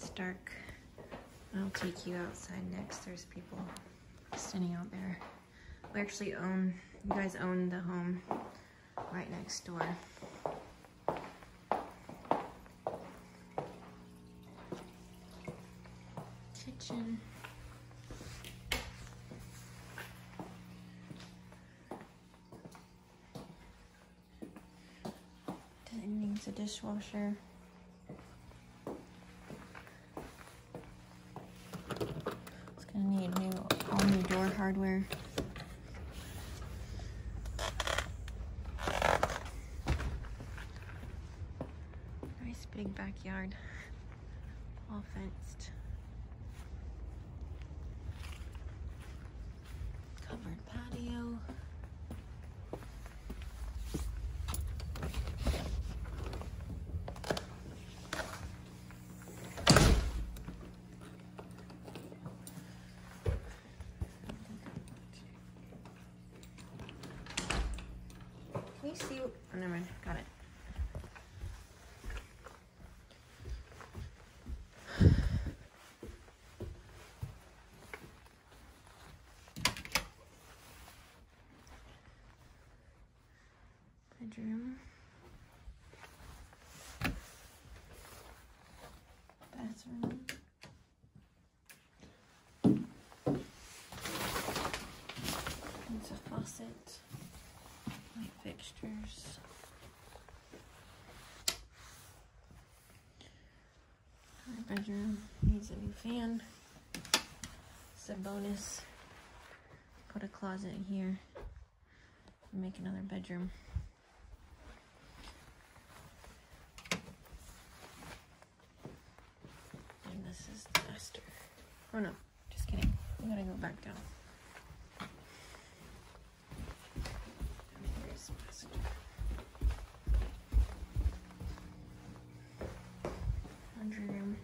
It's dark. I'll take you outside next. There's people standing out there. We actually own, you guys own the home right next door. Kitchen. It needs a dishwasher. It's gonna need new, all new door hardware. Nice big backyard, all fenced. You see? Oh, never mind. Got it. Bedroom. Bathroom. Needs a faucet. Light fixtures. Our bedroom needs a new fan. It's a bonus. Put a closet in here. Make another bedroom. And this is the master. Oh no, just kidding. We gotta go back down. Laundry room.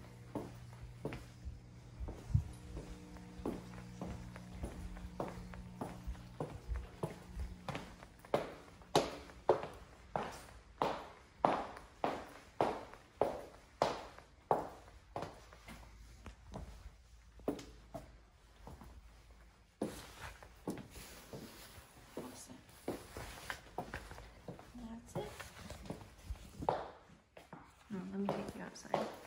No, let me take you outside.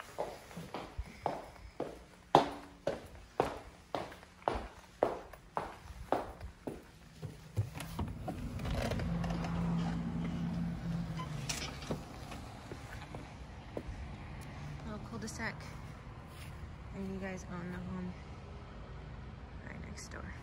Little. And you guys own the home right next door.